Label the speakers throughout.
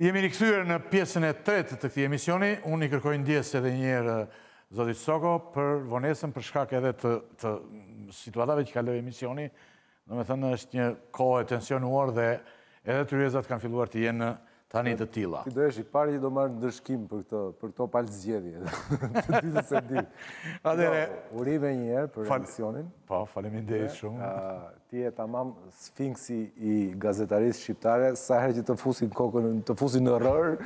Speaker 1: Jemi rikthyer në pjesën e tretë të këtij emisioni. Unë i kërkoj ndjesë edhe njëherë zotit Soko për vonesën për shkak edhe të situatave që kaloi emisioni. Domethënë është një kohë e tensionuar dhe edhe tryezat kanë filluar të jenë Tani të tilla.
Speaker 2: Ti do jesh i pari që do marrë ndëshkim për këto, për këto palë zgjedhje. Të dy, s'e di.
Speaker 1: Adere...
Speaker 2: Jo, urime një herë për emisionin.
Speaker 1: Po, faleminderit shumë.
Speaker 2: Ti je tamam sfinksi i gazetarisë shqiptare, sa herë që të fusin kokën, të fusin në rërë,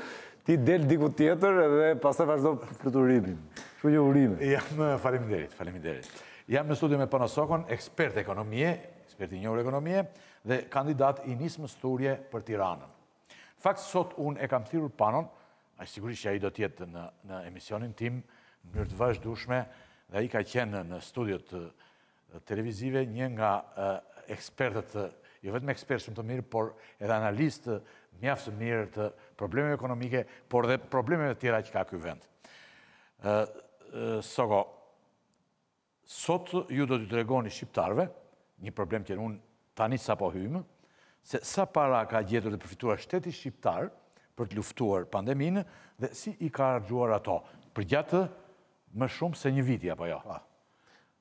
Speaker 2: ti del diku tjetër dhe pastaj vazhdon fluturimin. Shumë urime.
Speaker 1: Jam, faleminderit, faleminderit. Jam në studio me Pano Sokon, ekspert ekonomie, ekspert i njohur ekonomie, dhe kandidat i Nismës Thurje për Tiranën. Në fakt, sot unë e kam thirrur Panon, ai sigurisht që ai do të jetë në emisionin tim, në mënyrë të vazhdueshme, dhe ai ka qenë në studiot televizive një nga ekspertët, jo vetëm ekspert shumë të mirë, por edhe analist mjaft të mirë të problemeve ekonomike, por dhe problemeve të tjera që ka ky vend. Soko, Sot ju do t'ju tregoni shqiptarëve, një problem që unë tani sapo hymë, se sa para ka gjetur dhe përfituar shteti shqiptar për të luftuar pandeminë dhe si i ka harxhuar ato, përgjatë më shumë se një viti apo jo?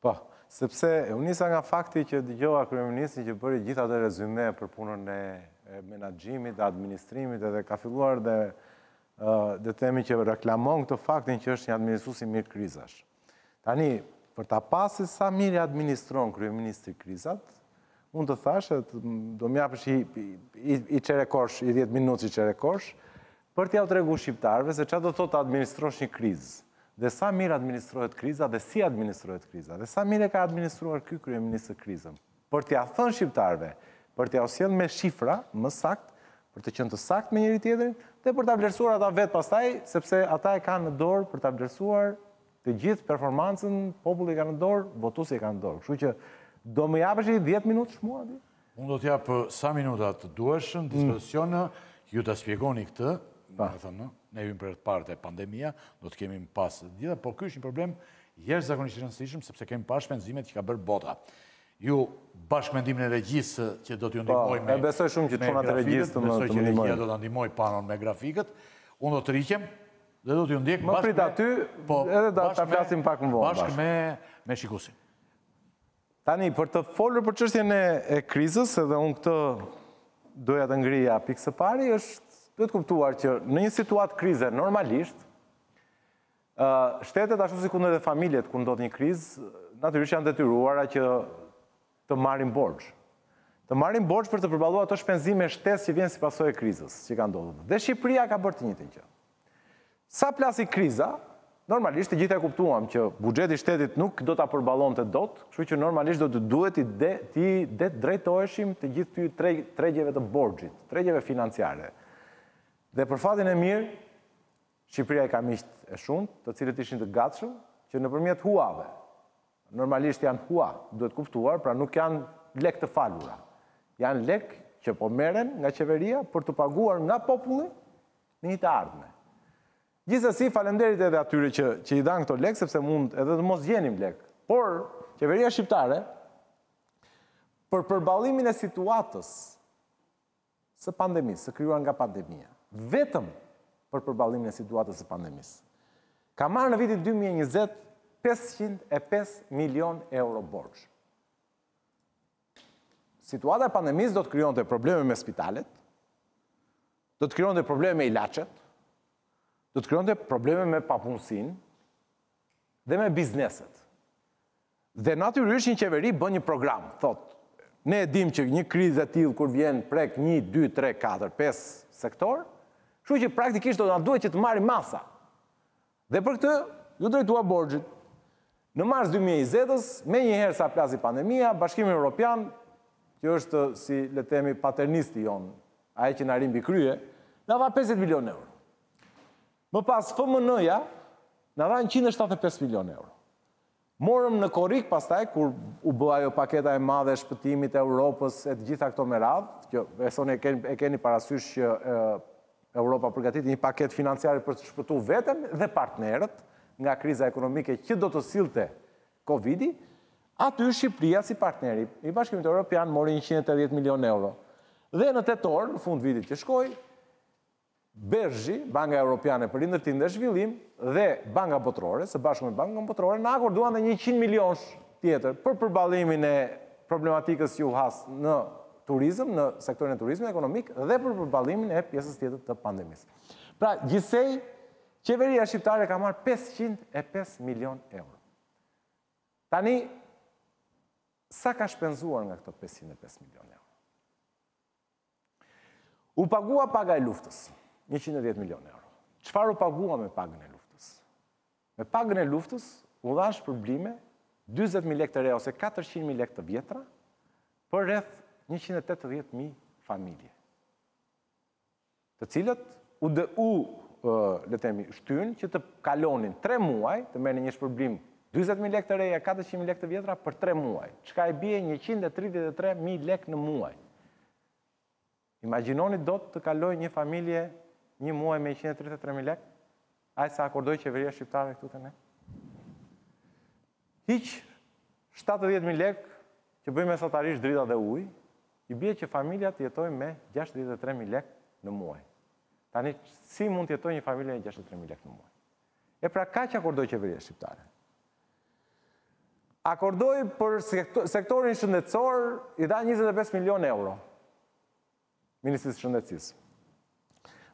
Speaker 2: Po, sepse u nisa nga fakti që dëgjova kryeministrin që bëri gjithë atë rezyme për punën e menaxhimit dhe administrimit edhe ka filluar dhe le të themi që reklamon këtë faktin që është një administrues i mirë krizash. Tani, për ta parë se sa mirë administron kryeministri krizat, unë të thashë edhe do më japësh një, një çerek ore, një 10 minutësh, një çerek ore, për t'jau tregu shqiptarëve se çfarë do të thotë të administrosh një krizë dhe sa mirë administrohet kriza dhe si administrohet kriza dhe sa mirë e ka administruar ky kryeministër krizën. Për t'ia thënë shqiptarëve, për t'jau sjellë me shifra, më saktë, për të qenë të saktë me njëri-tjetrin dhe për ta vlerësuar ata vetë pastaj, sepse ata e kanë në dorë për ta vlerësuar të gjithë performancën, populli e ka në dorë, votuesi e ka në dorë. Kështu që do më japësh një dhjetë minutësh mua ti?
Speaker 1: Unë do të jap sa minuta të duash në dispozicion, ju ta shpjegoni këtë, domethënë, ne vijmë për herë të parë te pandemia, do të kemi më pas të gjitha, por ky është një problem Jashtëzakonisht i rëndësishëm sepse kemi parë shpenzimet që ka bërë bota. Ju bashkë me ndihmën e regjisë që do t'ju ndihmojë me.
Speaker 2: Po, e besoj shumë që çunat e regjisë të më
Speaker 1: ndihmojnë. Besoj që regjia do ta ndihmojë Panon me grafikët. Unë do të tërhiqem dhe do t'ju ndjek bashkë.
Speaker 2: Më prit aty, po, edhe do ta flasim pak më vonë.
Speaker 1: Bashkë me me shikuesin.
Speaker 2: Tani për të folur për çështjen e krizës, edhe unë këtë doja të ngrija pikë së pari është duhet kuptuar që në një situatë krize normalisht Shtetet ashtu sikundër edhe familjet kur ndodh një krizë, natyrisht janë detyruara që të marrin borxh. Të marrin borxh për të përballuar ato shpenzime shtesë që vjen si pasojë e krizës që ka ndodhur. Dhe Shqipëria ka bërë të njëjtën gjë. Sa plasi kriza, normalisht të gjithë e kuptuam që buxheti i shtetit nuk do ta përballonte dot, kështu që normalisht do të duhet t'i de, t'i de drejtoheshim të gjithë ty tre, tregjeve të borxhit, tregjeve financiare. Dhe për fatin e mirë, Shqipëria i ka miqtë e shumtë, të cilët ishin të gatshëm që nëpërmjet huave, normalisht janë hua, duhet kuptuar, pra nuk janë lekë të falura, janë lekë që po merren nga qeveria për t'u paguar nga populli në një të ardhme. Gjithsesi, faleminderit edhe atyre që që i dhanë këto lekë, sepse mund edhe të mos gjenim lekë. Por, qeveria shqiptare për përballimin e situatës së pandemisë, së krijuar nga pandemia, vetëm për përballimin e situatës së pandemisë, ka marrë në vitin dy mijë e njëzet pesëqind e pesë milionë euro borxh. Situata e pandemisë do të krijonte probleme me spitalet, do të krijonte probleme me ilaçet, do të krijonte probleme me papunësinë dhe me bizneset. Dhe natyrisht një qeveri bën një program, thotë, ne e dimë që një krizë e tillë kur vjen prek një, dy, tre, katër, pesë sektorë, kështu që praktikisht do të na duhet që të marrim masa. Dhe për këtë iu drejtua borxhit. Në mars dy mijë e njëzetës, menjëherë sa plasi pandemia, Bashkimi Europian, që është si le të themi paternisti jonë, ai që na rri mbi krye, na dha pesëdhjetë milionë euro. Më pas FMN-ja na dha njëqind e shtatëdhjetë e pesë milionë euro. Morëm në korrik pastaj kur u bë ajo paketa e madhe e shpëtimit, e Europës, e të gjitha këto me radhë, që besoni e keni e keni parasysh që Europa përgatiti një paketë financiare për të shpëtuar veten dhe partnerët nga kriza ekonomike që do të sillte Covidi, aty Shqipëria si partner i Bashkimit Europian mori njëqind e tetëdhjetë milionë euro. Dhe në tetor, në fundvitit që shkoi, BERZH-i, Banka Europiane për Rindërtim dhe Zhvillim dhe Banka Botërore, së bashku me Bankën Botërore, na akorduan dhe njëqind milion tjetër për përballimin e problematikës që u has në turizëm, në sektorin e turizmit ekonomik dhe për përballimin e pjesës tjetër të pandemisë. Pra, gjithsej, qeveria shqiptare ka marrë 505 milion euro. Tani, sa ka shpenzuar nga këto 505 milion euro? U pagua paga e luftës, njëqind e dhjetë milionë euro. Çfarë u pagua me pagën e luftës? Me pagën e luftës u dhanë shpërblime dyzet mijë lekë të reja ose katërqind mijë lekë të vjetra për rreth njëqind e tetëdhjetë mijë familje. të cilët u u le ta themi shtyn që të kalonin tre muaj, të merrnin një shpërblim dyzet mijë lekë të reja katërqind mijë lekë të vjetra për tre muaj, çka i bie njëqind e tridhjetë e tre mijë lekë në muaj. Imagjinoni dot të kalojë një familje një muaj me njëqind e tridhjetë e tre mijë lekë? Aq sa akordoi qeveria shqiptare këtu te ne? Hiq shtatëdhjetë mijë lekë që bëjnë mesatarisht drita dhe uji, i bie që familja të jetojë me gjashtëdhjetë e tre mijë lekë në muaj. Tani si mund të jetojë një familje me gjashtëdhjetë e tre mijë lekë në muaj? E pra kaq akordoi qeveria shqiptare. Akordoi për sektorin shëndetësor i dha njëzet e pesë milionë euro. Ministrisë së Shëndetësisë.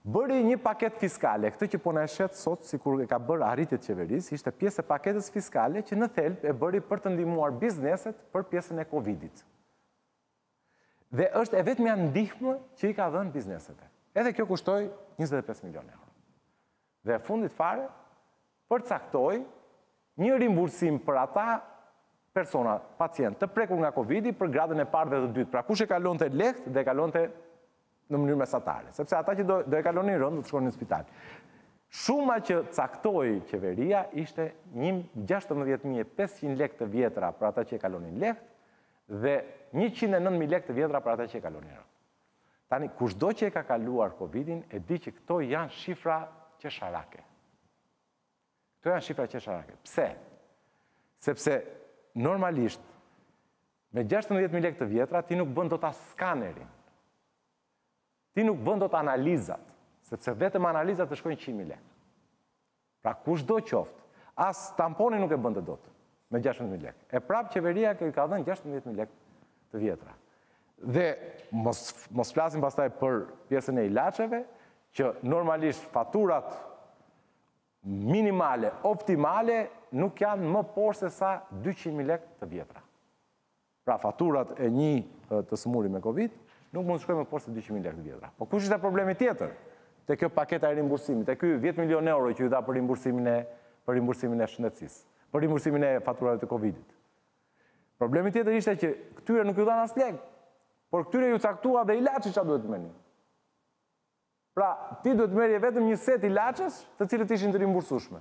Speaker 2: Bëri një paketë fiskale, këtë që po na e shet sot sikur e ka bërë arritje të qeverisë, ishte pjesë e paketës fiskale që në thelb e bëri për të ndihmuar bizneset për pjesën e Covidit. Dhe është e vetmja ndihmë që i ka dhënë bizneseve. Edhe kjo kushtoi 25 milionë euro. Dhe fundit fare, përcaktoi një rimbursim për ata persona, pacientë, të prekur nga Covid-i për gradën e parë dhe të dytë. Pra kush e kalonte lehtë dhe e kalonte në mënyrë mesatare, sepse ata që do e kalonin rëndë do të shkonin në spital. Shuma që caktoi qeveria ishte gjashtëmbëdhjetë mijë e pesëqind lekë të vjetra për ata që e kalonin lehtë dhe njëqind e nëntë mijë lekë të vjetra për ata që e kalonin rëndë. Tani, kushdo që e ka kaluar Covid-in e di që këto janë shifra qesharake. Këto janë shifra qesharake. Pse? Sepse normalisht me 16.000 lekë të vjetra ti nuk bën dot as skanerin. Ti nuk bën dot analizat, sepse vetëm analizat të shkojnë 100.000 lekë. Pra kushdo qoftë, as tamponin nuk e bënte dot me gjashtëmbëdhjetë mijë lekë. E prapë qeveria i ka dhënë gjashtëmbëdhjetë mijë lekë të vjetra. Dhe mos mos flasim pastaj për pjesën e ilaçeve, që normalisht faturat minimale, optimale nuk janë më poshtë se sa dyqind mijë lekë të vjetra. Pra faturat e nji të sëmuri me Covid nuk mund të shkojnë më poshtë se dyqind mijë lekë të vjetra. Po kush ishte problemi tjetër te kjo paketa e rimbursimit, te ky dhjetë milionë euro që iu dha për rimbursimin e për rimbursimin e shëndetësisë, për rimbursimin e faturave të Covidit? Problemi tjetër ishte që këtyre nuk iu dhanë as lekë, por këtyre iu caktua dhe ilaçi çfarë duhet të merrnin. Pra, ti duhet të merrje vetëm një set ilaçesh, të cilët ishin të rimbursueshme.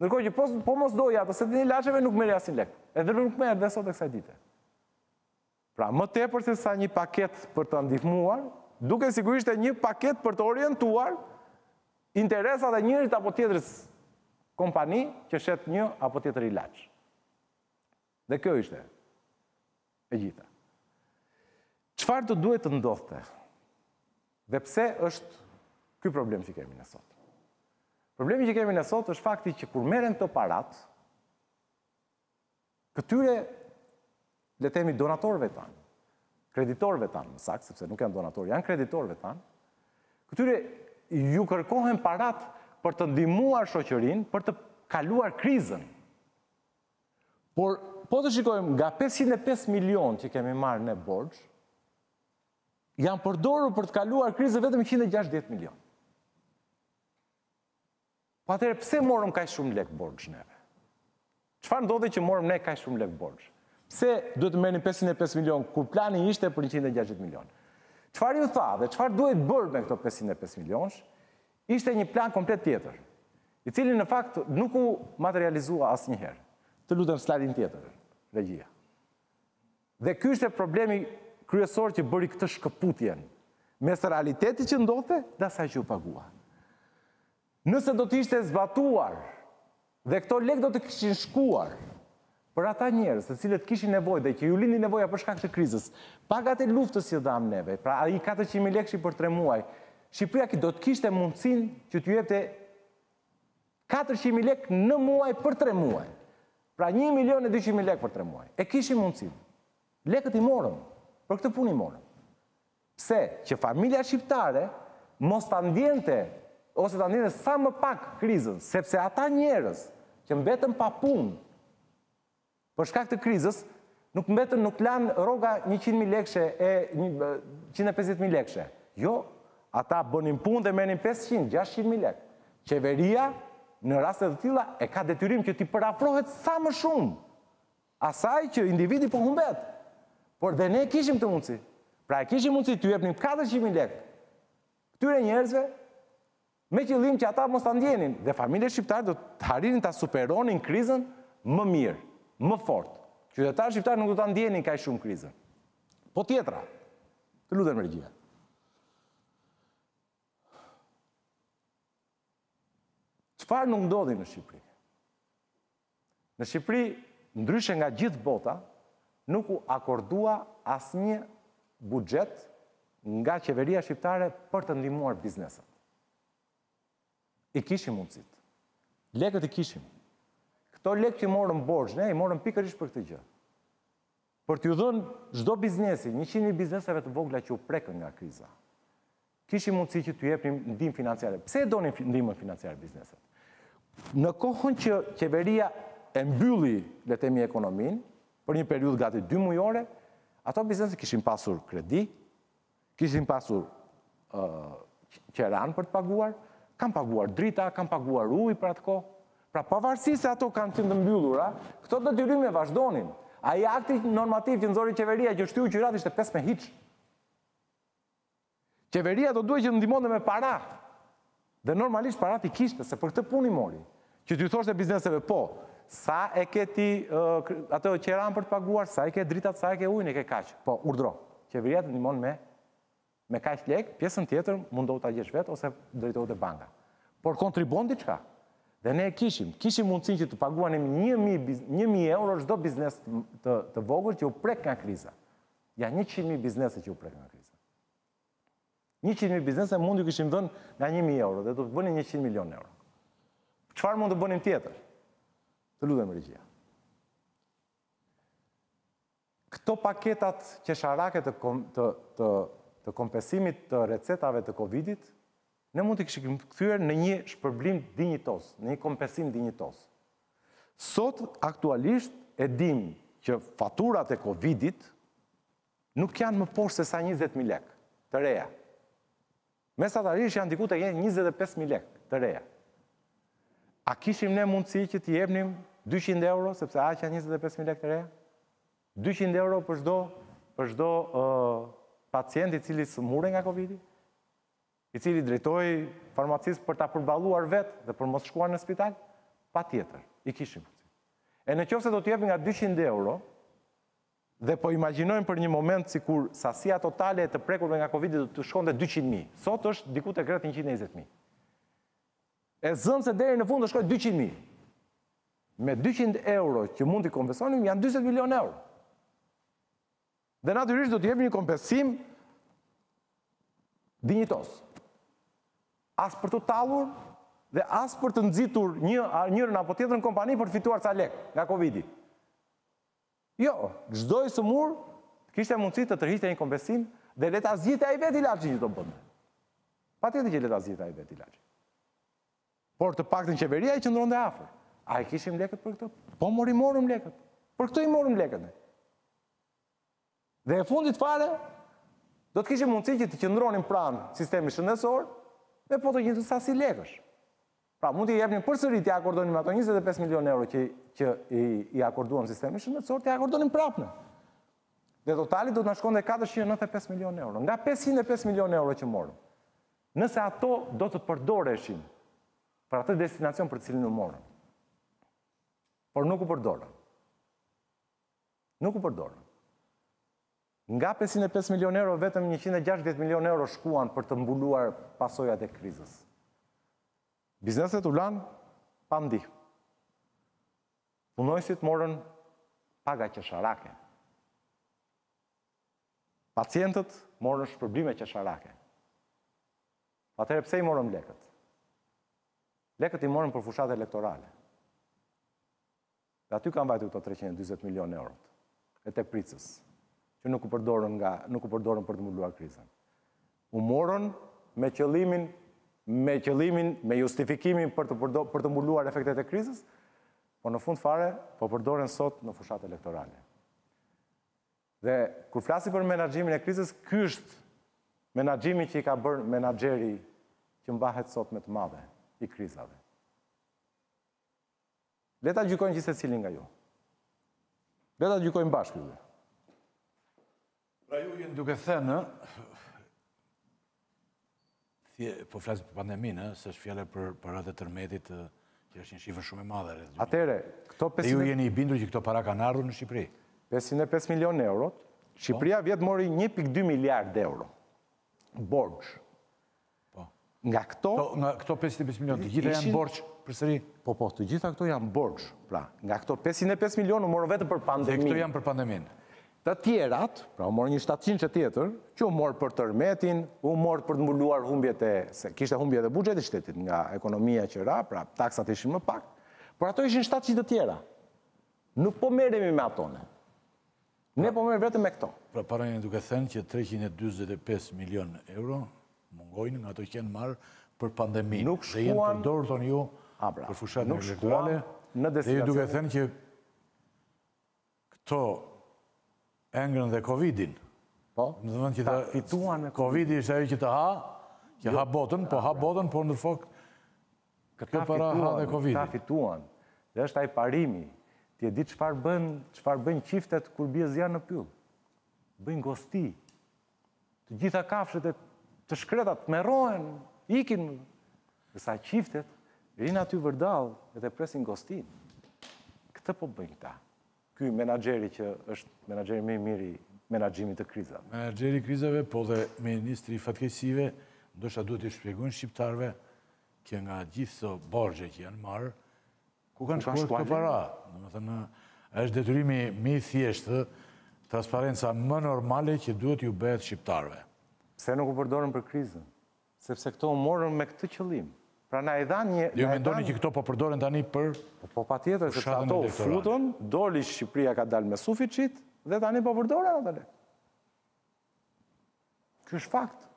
Speaker 2: Ndërkohë që po, po mos doje atë setin e ilaçeve, nuk merrje asnjë lek. Edhe nuk merr dhe sot e kësaj dite. Pra, më tepër se sa një paketë për të ndihmuar, dukej sikur ishte një paketë për të orientuar interesat e njërit apo tjetrës kompani që shet një apo tjetër ilaç. Dhe kjo ishte e gjitha. Çfarë do duhej të ndodhte? Dhe pse është ky problem që kemi ne sot? Problemi që kemi ne sot është fakti që kur merren këto parat, këtyre le të themi donatorëve tanë, kreditorëve tanë, më saktë, sepse nuk janë donatorë, janë kreditorëve tanë, këtyre ju kërkohen parat për të ndihmuar shoqërinë, për të kaluar krizën. Por, po të shikojmë, nga pesëqind e pesë milionë që kemi marrë ne borxh, janë përdorur për të kaluar krizën vetëm qind e gjashtëdhjetë milionë. Po atëherë pse morëm kaq shumë lek borxh neve? Çfarë ndodhi që morëm ne kaq shumë lek borxh? Pse duhet të merrnim 505 milion kur plani ishte për 160 milion? Çfarë iu tha dhe çfarë duhej bërë me këto 505 milionësh? Ishte një plan komplet tjetër, i cili në fakt nuk u materializua asnjëherë. Të lutem slajdin tjetër, regjia. Dhe ky ishte problemi kryesor që bëri këtë shkëputjen mes realitetit që ndodhte dhe asaj që u pagua. Nëse do të ishte zbatuar Dhe këto lekë do të kishin shkuar për ata njerëz të cilët kishin nevojë dhe që ju lindi nevoja për shkak të krizës, pagat e luftës që dhamë neve, pra ai 400 mijë lekëshi për tre muaj, Shqipëria ki do të kishte mundësinë që t'ju jepte 400 mijë lekë në muaj për tre muaj. Pra 1 milion e 200 mijë lekë për tre muaj. E kishim mundësinë. Lekët i morëm. Për këtë punë i morëm. Pse që familja shqiptare mos ta ndjente ose ta ndjente sa më pak krizën, sepse ata njerëz që mbetën pa punë për shkak të krizës, nuk mbetën, nuk lanë rroga njëqind mijë lekëshe e qind e pesëdhjetë mijë lekëshe. Jo, ata bënin punë dhe merrnin pesëqind, gjashtëqind mijë lekë. Qeveria në raste të tilla e ka detyrim që t'i përafrohet sa më shumë Asaj që individi po humbet. Por dhe ne kishim këtë mundësi. Pra e kishim mundësi t'ju jepnim katërqind mijë lekë këtyre njerëzve me qëllim që ata mos ta ndjenin dhe familjet shqiptare do të arrinin ta superonin krizën më mirë, më fort. Qytetarët shqiptarë nuk do ta ndjenin kaq shumë krizën. Po tjetra. Të lutem regjia. Çfarë nuk ndodhi në Shqipëri? Në Shqipëri, ndryshe nga gjithë bota, nuk u akordua asnjë buxhet nga qeveria shqiptare për të ndihmuar bizneset. I kishim mundësitë. Lekët i kishim. Këto lekë që morëm borxh ne, i morëm pikërisht për këtë gjë. Për t'ju dhënë çdo biznesi, njëqind mijë bizneseve të vogla që u prekën nga kriza, kishim mundësi që t'ju jepnim ndihmë financiare. Pse e donin ndihmën financiare bizneset? Në kohën që qeveria e mbylli, le të themi, ekonominë, për një periudhë gati dy mujore, ato biznese kishin pasur kredi, Kishin pasur qeranë për të paguar, kanë paguar drita, kanë paguar ujë për atë kohë. Pra pavarësisht se ato kanë qenë të mbyllura, këto detyrime vazhdonin. Ai akti normativ që nxori qeveria që shtyu qiratë ishte pesë me hiç. Qeveria do duhej që të ndihmonte me para. Dhe normalisht paratë i kishte, se për këtë punë i mori. Që t'ju thoshte bizneseve, po, sa e ke ti atë qeranë për të paguar, sa e ke dritat, sa e ke ujin, e ke kaq. Po, urdhëro. Qeveria të ndihmon me me kaq lekë, pjesën tjetër mundohu ta gjesh vetë ose drejtohu te banka. Por kontribuon diçka. Dhe ne e kishim, kishim mundësinë që të paguanim 1000 1000 euro çdo biznes të të vogël që u prek nga kriza. Janë 100000 biznese që u prek nga kriza. Njëqind mijë biznese mund t'ju kishim dhënë nga një mijë euro dhe do të bënim njëqind milionë euro. Çfarë mund të bënim tjetër? Të lutem regjia. Këto paketat qesharake të të të të kompensimit të recetave të Covidit, ne mund të kishim kthyer në një shpërblim dinjitoz, në një kompensim dinjitoz. Sot aktualisht e dimë që faturat e Covidit Nuk janë më poshtë se sa njëzet mijë lekë, të reja. Mesatarisht janë diku tek njëzet e pesë mijë lekë, të reja. A kishim ne mundësi që t'i jepnim 200 euro, sepse aq janë njëzet e pesë mijë lekë të reja? 200 euro për çdo për çdo pacient i cili sëmurej nga Covid-i, i cili drejtohej farmacisë për ta përballuar vetë dhe për mos shkuar në spital? Patjetër, i kishim. E në qoftë se do t'i jepnim nga 200 euro, Dhe po imagjinojmë për një moment sikur sasia totale e të prekurve nga Covid-i do të shkonte dyqind mijë. Sot është diku tek rreth njëqind e njëzet mijë. E zëmë se deri në fund do shkojë dyqind mijë. Me dyqind euro që mund t'i kompensonim janë dyzet milionë euro. Dhe natyrisht do të jepnim një kompensim dinjitoz. As për t'u tallur dhe as për të nxitur një njërën apo tjetrën kompani për të fituar ca lekë nga Covid-i. Jo, çdo i sëmurë kishte mundësi të tërhiqte një kompensim dhe le ta zgjidhte ai vetë ilaçin që do të bënte. Patjetër që le ta zgjidhte ai vetë ilaçin. Por të paktën qeveria i qëndronte afër. A i kishim lekët për këtë? Po more i morëm lekët. Për këtë i morëm lekët. Dhe e fundit fare, do të kishim mundësi që të qëndronim pranë sistemit shëndetësor me po të njëjtën sasi lekësh. Pra mund t'i jepnim përsëri t'i akordonim ato 25 milionë euro që që i, i akorduam sistemit shëndetësor, t'i akordonim prapë ne. Dhe totali do të na shkonte 495 milionë euro. Nga 505 milionë euro që morëm. Nëse ato do të përdoreshin për atë destinacion për të cilin u morën. Por nuk u përdorën. Nuk u përdorën. Nga pesëqind e pesë milionë euro vetëm njëqind e gjashtëdhjetë milionë euro shkuan për të mbuluar pasojat e krizës. Bizneset u lanë pa ndihmë. Punonjësit morën paga qesharake. Pacientët morën shpërblime qesharake. Atëherë pse i morën lekët? Lekët i morën për fushatë elektorale. Dhe aty kanë vajtur këto treqind e dyzet milionë eurot e tepricës, që nuk u përdorën nga, nuk u përdorën për të mbuluar krizën. U morën me qëllimin me qëllimin, me justifikimin për të përdo, për të mbuluar efektet e krizës, por në fund fare po përdoren sot në fushatë elektorale. Dhe kur flasim për menaxhimin e krizës, ky është menaxhimi që i ka bërë menaxheri që mbahet sot me të madhe i krizave. Le ta gjykojë gjithsecili nga ju. Le ta gjykojnë bashkë ju.
Speaker 1: Pra ju jeni duke thënë si po flas për pandeminë, se është fjala për paratë e tërmetit që është një shifër shumë e madhe.
Speaker 2: Atëherë, këto 500
Speaker 1: ju jeni i bindur që këto para kanë ardhur në Shqipëri.
Speaker 2: 505 milionë euro. Po. Shqipëria vjet mori 1.2 miliard euro. Borxh.
Speaker 1: Po.
Speaker 2: Nga këto...
Speaker 1: Nga këto 505 milion, të gjitha janë borxh përsëri?
Speaker 2: Po, po, të gjitha këto janë borxh, pra, nga këto 505 milion u morën vetëm për pandeminë.
Speaker 1: Dhe këto janë për pandeminë.
Speaker 2: Të tjerat, pra u mor një 700-she tjetër, që u mor për tërmetin, u mor për të mbuluar humbjet e, se kishte humbjet e buxhetit të shtetit nga ekonomia që ra, pra taksat ishin më pak, por ato ishin 700 të tjera. Nuk po merremi me ato ne. Ne po merremi vetëm me këto.
Speaker 1: Pra para jeni duke thënë që 325 milion euro mungojnë nga ato që janë marrë për pandeminë.
Speaker 2: Nuk shkuan.
Speaker 1: Dhe janë përdorur thoni ju pra, për fushatën nuk elektorale. Në destinacion. Dhe ju duke thënë që këta hëngrën dhe Covidin.
Speaker 2: Po.
Speaker 1: Do të thotë që këta fituan me Covid. Covid ishte ajo që të ha, që ha botën, po ha botën, po në fakt
Speaker 2: Këta fituan, këta fituan. Dhe është ai parimi. Ti e di çfarë bën, çfarë bëjnë qiftet kur bie zjarr në pyll? Bëjnë gosti. Të gjitha kafshët e shkreta tmerrohen, ikin. Ndërsa qiftet rrinë aty vërdall dhe presin gostinë. Këtë po bëjnë këta. Ky menaxheri që është menaxheri më i mirë i menaxhimit të krizave.
Speaker 1: Menaxheri i krizave po dhe ministri i fatkeqësive, ndoshta duhet t'i shpjegojnë shqiptarëve që nga gjithë këto borxhe që janë marrë, ku kanë shkuar këto para? Domethënë, është detyrimi më i thjeshtë, transparenca më normale që duhet t'u bëhet shqiptarëve.
Speaker 2: Pse nuk u përdorën për krizën? Sepse këto u morën me këtë qëllim. Pra na i dhanë një...
Speaker 1: Ju mendoni që këto po përdoren tani për...
Speaker 2: Po patjetër, sepse ato u futën, doli Shqipëria ka dalë me suficit dhe tani po përdoren ato lekë. Ky është fakt.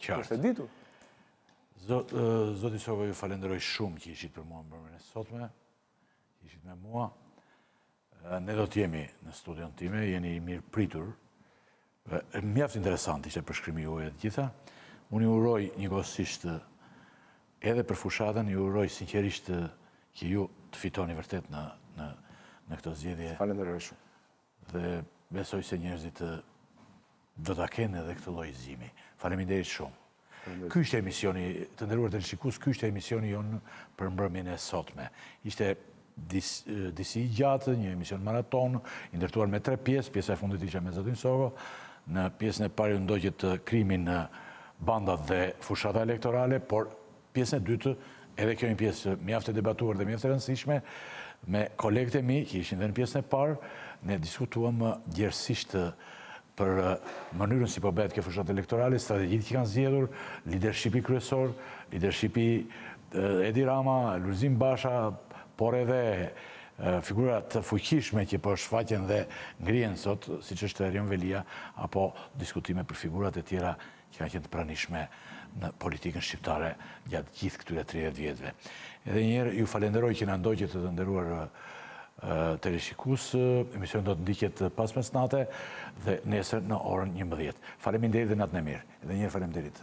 Speaker 2: Qartë. Është e ditur.
Speaker 1: Zoti Soko, ju falenderoj shumë që ishit për mua mbrëmjen e sotme, ishit me mua. Ne do të jemi në studion time, jeni i mirëpritur. Mjaft interesant ishte përshkrimi juaj, të gjitha. Unë ju uroj njëkohësisht edhe për fushatën, ju uroj sinqerisht që ju të fitoni vërtet në këto zgjedhje.
Speaker 2: Faleminderit shumë.
Speaker 1: Dhe besoj se njerëzit Do ta kenë edhe këtë lloj zgjimi. Faleminderit shumë. Ky ishte emisioni, të nderuar teleshikues, ky ishte emisioni jonë për mbrëmjen e sotme. Ishte disi i gjatë, një emision maraton, i ndërtuar me tre pjesë, pjesa e fundit isha me zotin Soko, në pjesën e parë ju ndoqët krimin, bandat dhe fushata elektorale, por Pjesën e dytë, edhe kjo një pjesë mjaft e debatuar dhe mjaft e rëndësishme, me kolegët e mi që ishin dhe në pjesën e parë, ne diskutuam gjerësisht për mënyrën si po bëhet kjo fushatë elektorale, strategjitë që kanë zgjedhur, lidershipi kryesor, lidershipi Edi Rama, Lulzim Basha, por edhe figura të fuqishme që po shfaqen dhe ngrihen sot, siç është Erion Veliaj, apo diskutime për figurat e tjera që kanë qenë të pranishme në politikën shqiptare gjatë gjithë këtyre 30 vjetëve. Edhe njëherë ju falenderoj që na ndoqët të të nderuar teleshikues, emisioni do të ndiqet pas mesnate dhe nesër në orën 11. Faleminderit dhe natën e mirë. Edhe njëherë faleminderit.